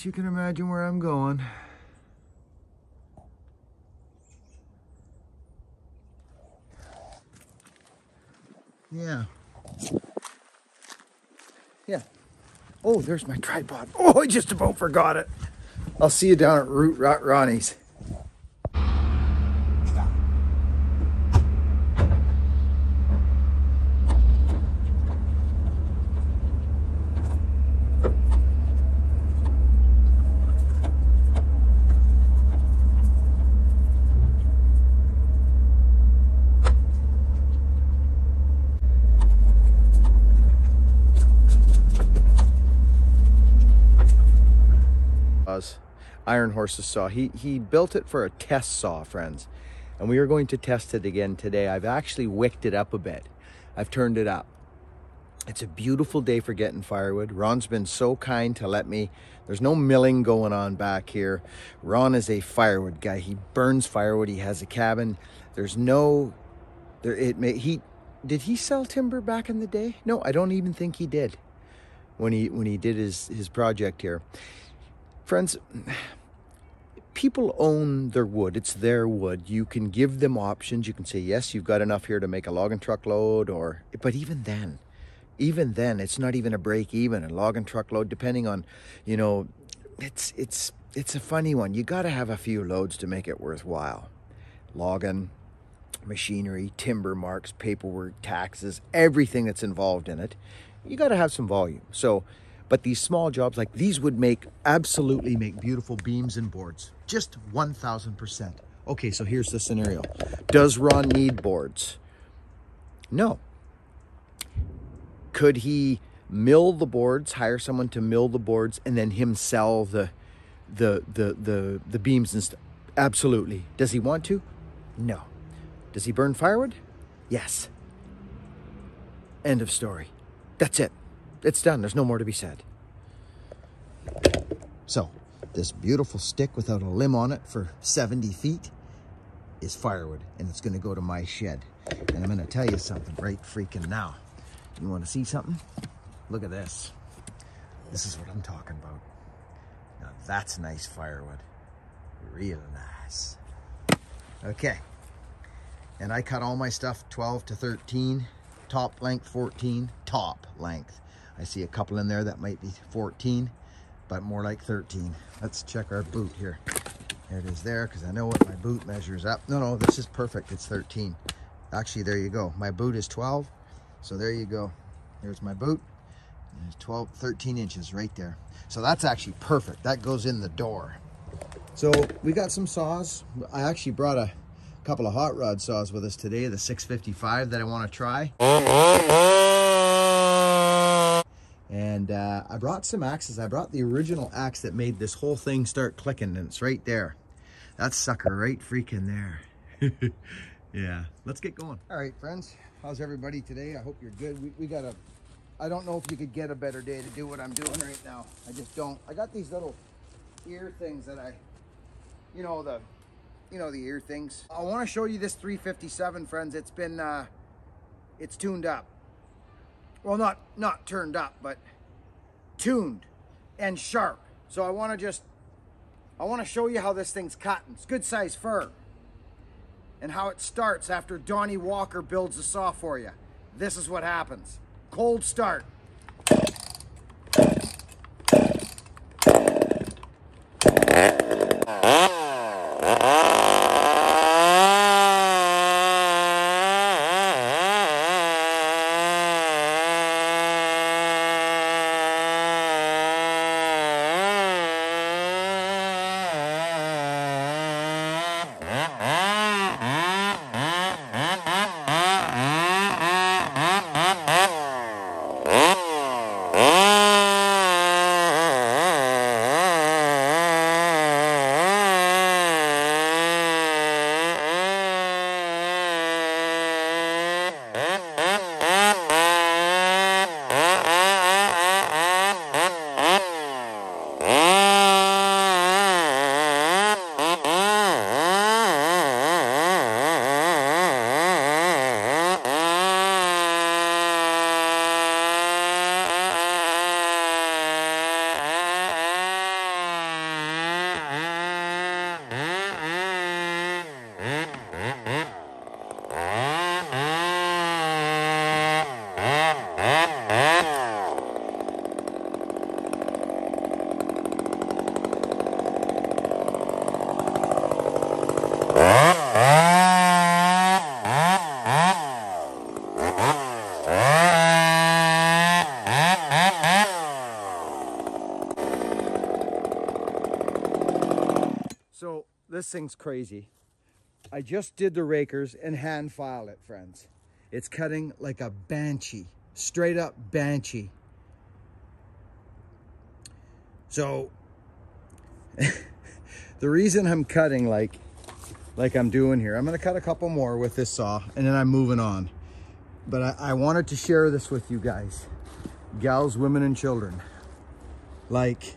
guess you can imagine where I'm going. Yeah. Yeah. Oh, there's my tripod. Oh, I just about forgot it. I'll see you down at Root Rot Ronnie's. Iron Horse's saw. He, he built it for a test saw, friends. And we are going to test it again today. I've actually wicked it up a bit. I've turned it up. It's a beautiful day for getting firewood. Ron's been so kind to let me. There's no milling going on back here. Ron is a firewood guy. He burns firewood. He has a cabin. There's no there it may he did he sell timber back in the day? No, I don't even think he did when he when he did his his project here. Friends, people own their wood. It's their wood. You can give them options. You can say, yes, you've got enough here to make a logging truckload or, but even then, even then, it's not even a break even, a logging truckload, depending on, you know, it's, it's, it's a funny one. You got to have a few loads to make it worthwhile. Logging, machinery, timber marks, paperwork, taxes, everything that's involved in it. You got to have some volume. So, but these small jobs like these would make, absolutely make beautiful beams and boards. Just 1000%. Okay, so here's the scenario. Does Ron need boards? No. Could he mill the boards, hire someone to mill the boards, and then him sell the the the the, the beams and stuff? Absolutely. Does he want to? No. Does he burn firewood? Yes. End of story. That's it it's done. There's no more to be said. So, this beautiful stick without a limb on it for 70 feet is firewood, and it's going to go to my shed. And I'm going to tell you something right freaking now. You want to see something? Look at this. This is what I'm talking about. Now, that's nice firewood. Real nice. Okay. And I cut all my stuff 12 to 13, top length 14, top length. I see a couple in there that might be 14, but more like 13. Let's check our boot here. There it is there, because I know what my boot measures up. No, no, this is perfect. It's 13. Actually, there you go. My boot is 12, so there you go. There's my boot. There's 12, 13 inches right there. So that's actually perfect. That goes in the door. So we got some saws. I actually brought a couple of hot rod saws with us today, the 655 that I want to try. And uh, I brought some axes. I brought the original axe that made this whole thing start clicking and it's right there. That sucker right freaking there. yeah, let's get going. All right, friends, how's everybody today? I hope you're good. We, we got a, I don't know if you could get a better day to do what I'm doing right now. I just don't. I got these little ear things that I, you know, the, you know, the ear things. I want to show you this 357, friends. It's been, uh, it's tuned up well not not turned up but tuned and sharp. So I want to just I want to show you how this thing's cutting it's good size fir. And how it starts after Donnie Walker builds the saw for you this is what happens. Cold start this thing's crazy. I just did the rakers and hand file it, friends. It's cutting like a banshee, straight up banshee. So the reason I'm cutting like like I'm doing here, I'm gonna cut a couple more with this saw and then I'm moving on. But I, I wanted to share this with you guys, gals, women, and children. Like,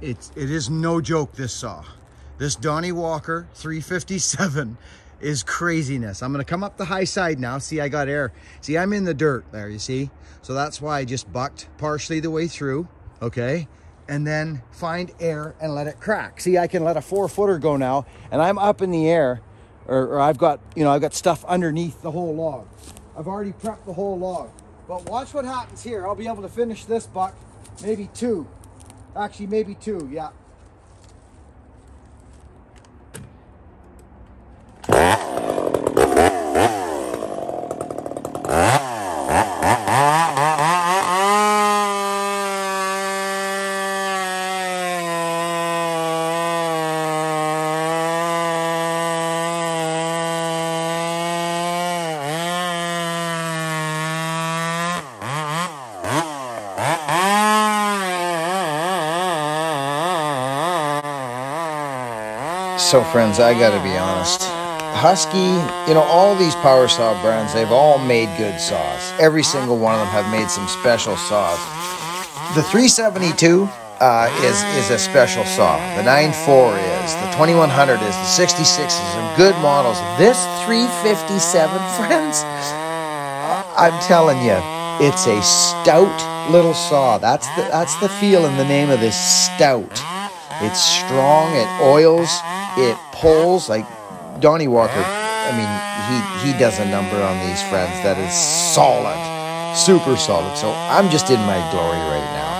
it's, it is no joke, this saw. This Donnie Walker 357 is craziness. I'm gonna come up the high side now. See, I got air. See, I'm in the dirt there, you see? So that's why I just bucked partially the way through, okay? And then find air and let it crack. See, I can let a four footer go now and I'm up in the air or, or I've got, you know, I've got stuff underneath the whole log. I've already prepped the whole log. But watch what happens here. I'll be able to finish this buck, maybe two. Actually, maybe two, yeah. So friends, I gotta be honest. Husky, you know, all these power saw brands, they've all made good saws. Every single one of them have made some special saws. The 372 uh, is, is a special saw. The 94 is. The 2100 is. The 66 is. Some good models. This 357, friends, I'm telling you, it's a stout little saw. That's the, that's the feel in the name of this stout. It's strong, it oils, it pulls like Donnie Walker. I mean, he he does a number on these friends that is solid, super solid. So I'm just in my glory right now.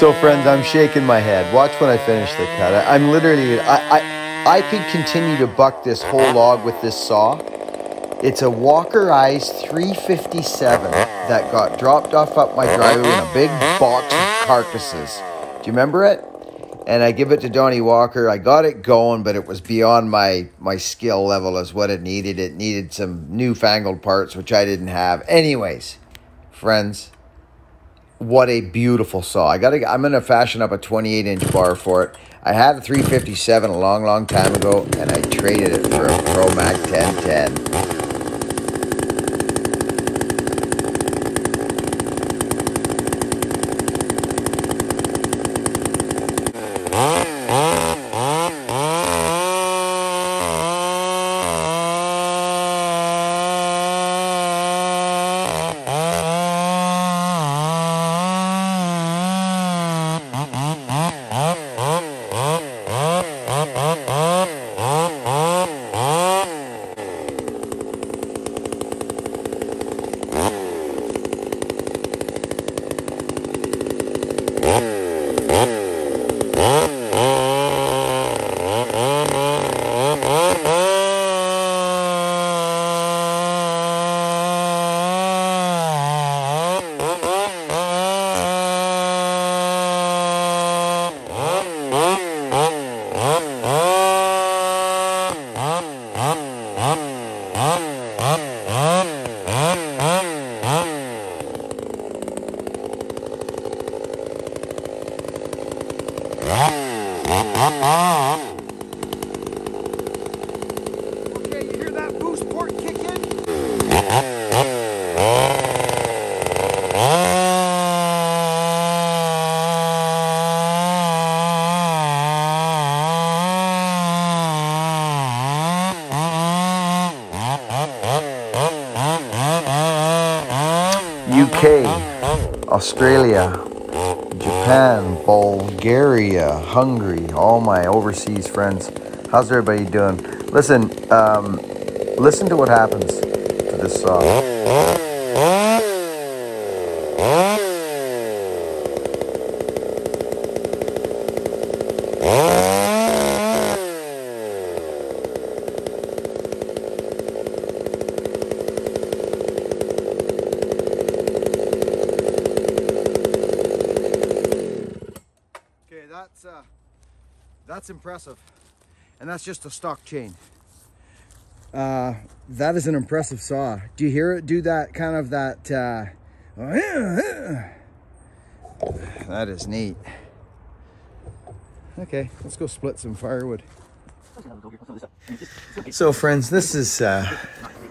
So friends, I'm shaking my head. Watch when I finish the cut. I, am literally, I, I, I could continue to buck this whole log with this saw. It's a Walkerized 357 that got dropped off up my driveway in a big box of carcasses. Do you remember it? And I give it to Donnie Walker. I got it going, but it was beyond my, my skill level as what it needed. It needed some newfangled parts, which I didn't have. Anyways, friends, what a beautiful saw. I gotta, I'm gonna fashion up a 28 inch bar for it. I had a 357 a long, long time ago, and I traded it for a ProMac 1010. Australia, Japan, Bulgaria, Hungary, all my overseas friends. How's everybody doing? Listen, um, listen to what happens to this song. Okay, that's uh, that's impressive, and that's just a stock chain. Uh, that is an impressive saw. Do you hear it do that kind of that? Uh, that is neat. Okay, let's go split some firewood. So, friends, this is uh,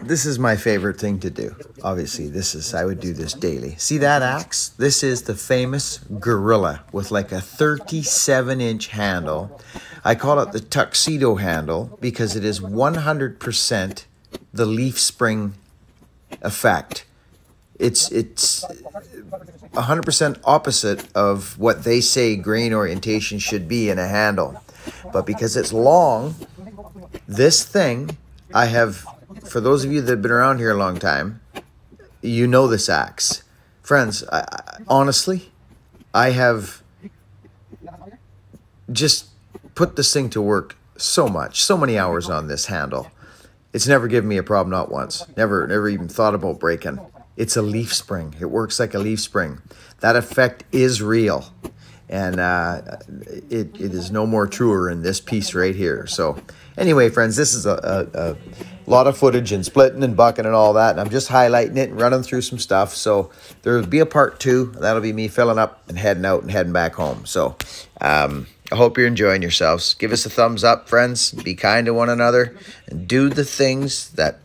this is my favorite thing to do. Obviously, this is I would do this daily. See that axe? This is the famous Gorilla with like a 37 inch handle. I call it the tuxedo handle because it is 100% the leaf spring effect. It's it's 100% opposite of what they say grain orientation should be in a handle. But because it's long, this thing, I have, for those of you that have been around here a long time, you know this axe. Friends, I, I, honestly, I have just put this thing to work so much, so many hours on this handle. It's never given me a problem, not once. Never, never even thought about breaking. It's a leaf spring. It works like a leaf spring. That effect is real. And uh, it, it is no more truer in this piece right here. So anyway, friends, this is a, a, a lot of footage and splitting and bucking and all that. And I'm just highlighting it and running through some stuff. So there'll be a part two. That'll be me filling up and heading out and heading back home. So um, I hope you're enjoying yourselves. Give us a thumbs up, friends. Be kind to one another. And do the things that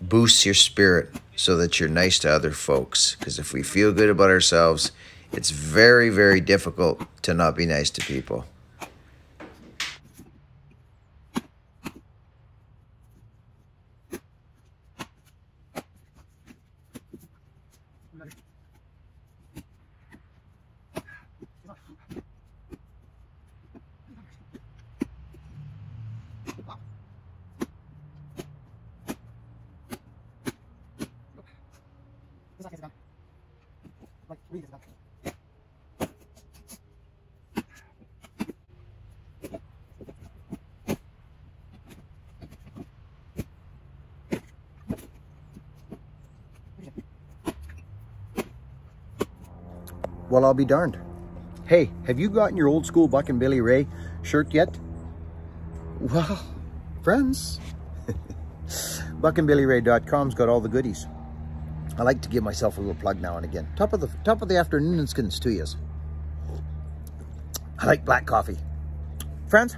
boosts your spirit so that you're nice to other folks. Because if we feel good about ourselves, it's very, very difficult to not be nice to people. Well, I'll be darned. Hey, have you gotten your old school Buckin' Billy Ray shirt yet? Well, friends, buckinbillyray.com's got all the goodies. I like to give myself a little plug now and again. Top of the top of the afternoon skins to yous. I like black coffee. Friends,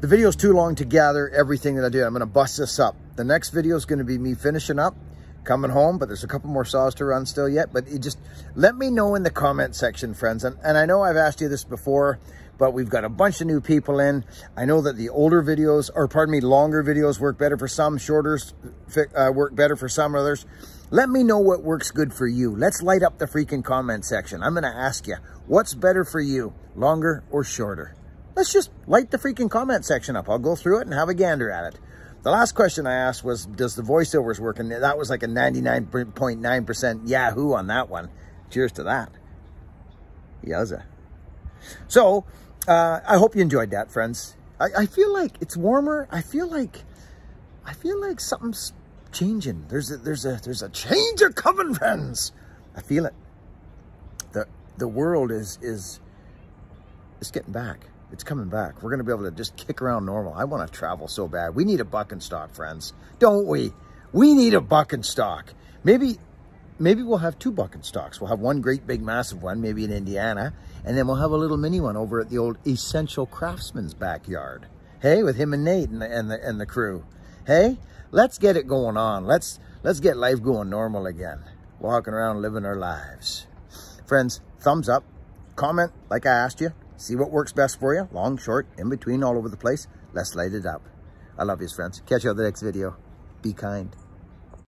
the video's too long to gather everything that I do. I'm going to bust this up. The next video is going to be me finishing up, coming home, but there's a couple more saws to run still yet. But just let me know in the comment section, friends. And, and I know I've asked you this before, but we've got a bunch of new people in. I know that the older videos, or pardon me, longer videos work better for some, shorter uh, work better for some others. Let me know what works good for you. Let's light up the freaking comment section. I'm going to ask you, what's better for you, longer or shorter? Let's just light the freaking comment section up. I'll go through it and have a gander at it. The last question I asked was, does the voiceovers work? And that was like a 99.9% Yahoo on that one. Cheers to that. Yowza. So, uh, I hope you enjoyed that, friends. I, I feel like it's warmer. I feel like, I feel like something's changing. There's a, there's a, there's a change coming, friends. I feel it. The, the world is, is, is getting back. It's coming back. We're going to be able to just kick around normal. I want to travel so bad. We need a buck and stock, friends. Don't we? We need a buck and stock. Maybe, maybe we'll have two bucking stocks. We'll have one great big massive one, maybe in Indiana, and then we'll have a little mini one over at the old Essential Craftsman's backyard. Hey, with him and Nate and the, and the, and the crew. Hey, let's get it going on. Let's, let's get life going normal again. Walking around living our lives. Friends, thumbs up, comment like I asked you. See what works best for you. Long, short, in between, all over the place. Let's light it up. I love you, friends. Catch you on the next video. Be kind.